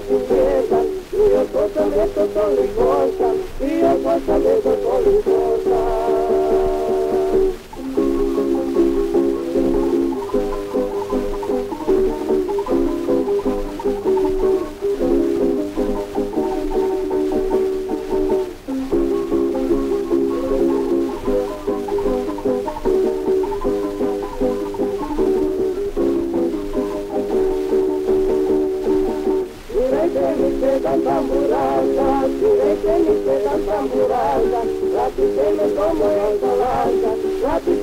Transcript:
se piensan, y los pensamientos son ligosas, y los pensamientos son ligosas. tamburada, directene que la tamburada, la que tiene como es la, la que